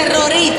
terrorista.